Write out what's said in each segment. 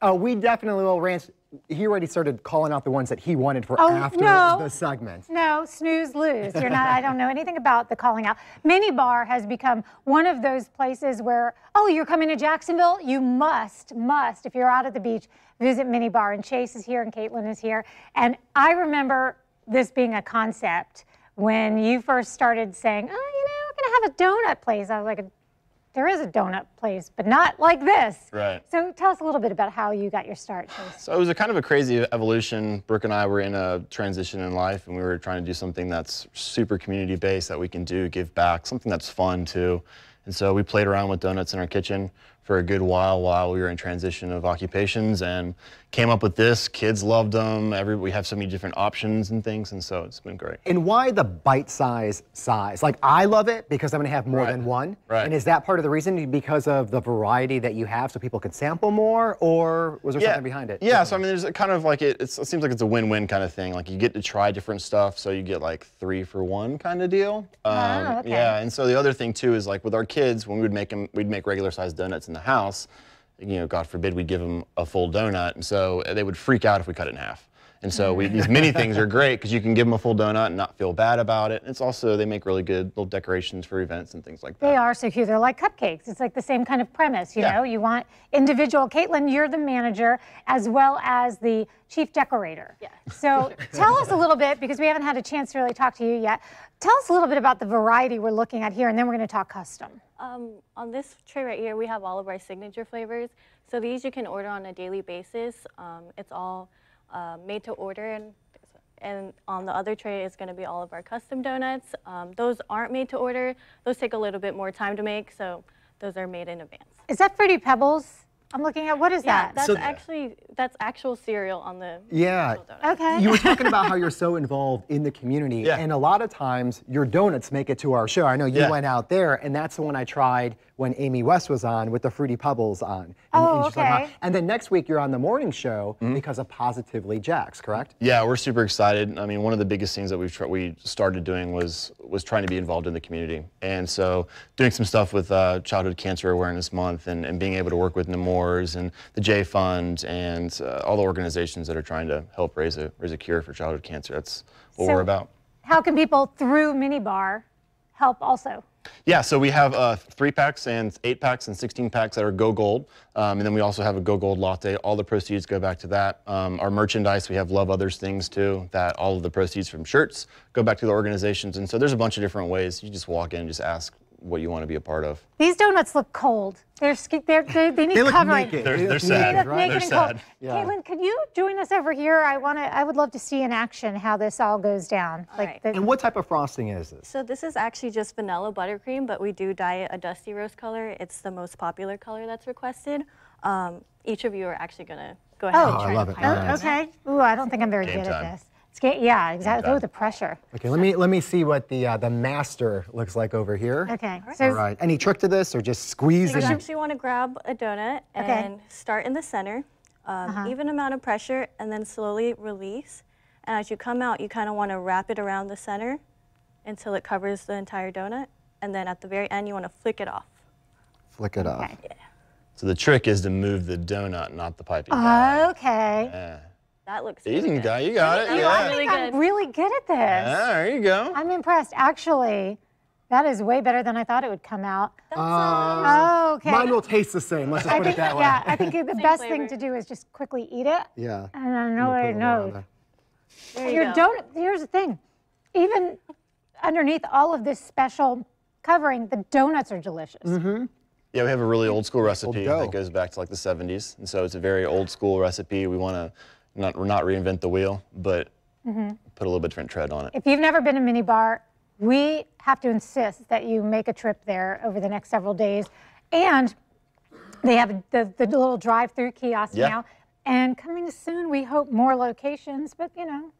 Oh, we definitely will rant. He already started calling out the ones that he wanted for Oh, after no. the segment. No, snooze, lose. You're not. I don't know anything about the calling out. Mini Bar has become one of those places where, oh, you're coming to Jacksonville. You must, must, if you're out at the beach, visit Mini Bar. And Chase is here, and Caitlin is here. And I remember this being a concept when you first started saying, oh, you know, we're gonna have a donut place. I was like, there is a donut place, but not like this. Right. So tell us a little bit about how you got your start, Chase. So it was a kind of a crazy evolution. Brooke and I were in a transition in life, and we were trying to do something that's super community based that we can do, give back, something that's fun too. And so we played around with donuts in our kitchen for a good while while we were in transition of occupations, and came up with this. Kids loved them. Every we have so many different options and things, and so it's been great. And why the bite size size? Like, I love it because I'm going to have more Right. than one. Right. And is that part of the reason because of the variety that you have so people can sample more, or was there something behind it? Yeah, so I mean, there's a kind of like it, it's, it seems like it's a win-win kind of thing. Like you get to try different stuff, so you get like three for one kind of deal. Um, Oh, okay. Yeah, and so the other thing too is like with our kids, when we would make them, we'd make regular sized donuts in the house. You know, God forbid we'd give them a full donut, and so uh, they would freak out if we cut it in half. And so we, these mini things are great because you can give them a full donut and not feel bad about it. And It's also they make really good little decorations for events and things like that. They are so cute. They're like cupcakes. It's like the same kind of premise, you Yeah. know. You want individual. Caitlin, you're the manager as well as the chief decorator. Yeah. So tell us a little bit because we haven't had a chance to really talk to you yet. Tell us a little bit about the variety we're looking at here, and then we're going to talk custom. Um, on this tray right here, we have all of our signature flavors. So these you can order on a daily basis. Um, it's all uh, made to order, and and on the other tray is going to be all of our custom donuts. Um, those aren't made to order. Those take a little bit more time to make, so those are made in advance. Is that Fruity Pebbles? I'm looking at what is Yeah, that? that's So- actually that's actual cereal on the Yeah. okay. You were talking about how you're so involved in the community, Yeah. and a lot of times your donuts make it to our show. I know you Yeah. went out there, and that's the one I tried when Amy West was on with the Fruity Pebbles on. And, Oh, she's talking about- okay. and then next week you're on the morning show Mm-hmm. because of Positively Jax, correct? Yeah, we're super excited. I mean, one of the biggest things that we've tr- we started doing was was trying to be involved in the community, and so doing some stuff with uh, Childhood Cancer Awareness Month, and, and being able to work with And the J Fund and uh, all the organizations that are trying to help raise a raise a cure for childhood cancer. That's what So- we're about. How can people through Mini Bar help also? Yeah, so we have uh, three packs and eight packs and 16 packs that are Go Gold. Um, and then we also have a Go Gold latte. All the proceeds go back to that. Um, our merchandise, we have Love Others things too, that all of the proceeds from shirts go back to the organizations. And so there's a bunch of different ways. You just walk in and just ask what you want to be a part of. These donuts look cold. They're, they're, they they need They look covering. naked. They're- They they're sad. naked, Look right? naked They're and cold. sad. Yeah. Caitlin, could you join us over here? I want to. I would love to see in action how this all goes down. like right. the, And what type of frosting is this? So this is actually just vanilla buttercream, but we do dye it a dusty rose color. It's the most popular color that's requested. Um, each of you are actually going to go ahead Oh, and I love it. Oh, okay. Ooh, I don't think I'm very Game good time. at this. It's ga- yeah, exactly. time. Oh, the pressure. Okay, let me let me see what the uh, the master looks like over here. Okay. So All right. Any trick to this, or just squeeze So it? you actually want to grab a donut and start in the center, um, Uh-huh. even amount of pressure, and then slowly release. And as you come out, you kind of want to wrap it around the center until it covers the entire donut. And then at the very end, you want to flick it off. Flick it off. Okay. So the trick is to move the donut, not the piping bag. okay. Yeah. That looks You really can you got it. That Yeah. I really think I'm good. really good at this. Ah, there you go. I'm impressed. Actually, that is way better than I thought it would come out. oh, okay. Mine will taste the same. Let's just put think, it that way. yeah, I think the best thing to do is just quickly eat it. Yeah. And I know Put I a little more on know. there. There you Your go. donut, here's the thing. Even underneath all of this special covering, the donuts are delicious. Mm-hmm. Yeah, we have a really old school recipe dough. that goes back to like the 70s, and so it's a very old school recipe. We want to not not reinvent the wheel, but Mm-hmm. put a little bit different tread on it. If you've never been to Mini Bar, we have to insist that you make a trip there over the next several days. And they have the, the little drive-through kiosk Yeah. now. And coming soon, we hope more locations, but you know,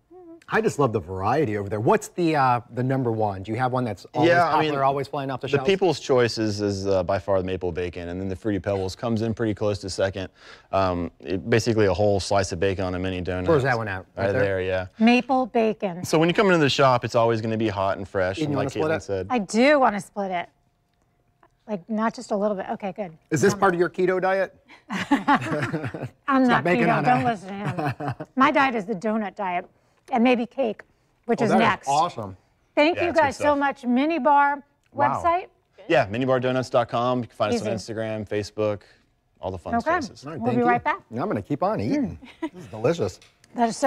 I just love the variety over there. What's the uh, the number one? Do you have one that's always Yeah, I popular, mean, always flying off the, The shelves? people's choice is, is uh, by far the maple bacon, and then the fruity pebbles comes in pretty close to second. Um, it- basically, a whole slice of bacon on a mini donut. Where's that one at? Right Right, there? there? yeah. maple bacon. So when you come into the shop, it's always going to be hot and fresh, and like Caitlin said. I do want to split it. Like not just a little bit. Okay, good. Is this part of your keto diet? I'm not bacon keto. on Don't it. listen to him. My diet is the donut diet, and maybe cake, which oh, is Oh, That is next. awesome. Thank Yeah, you guys so stuff. much. Minibar Wow. website. Yeah, minibardonuts.com. You can find us on Instagram, Facebook, all the fun Okay. spaces. All right, We'll thank be you. right back. I'm going to keep on eating. Hmm. This is delicious. That is so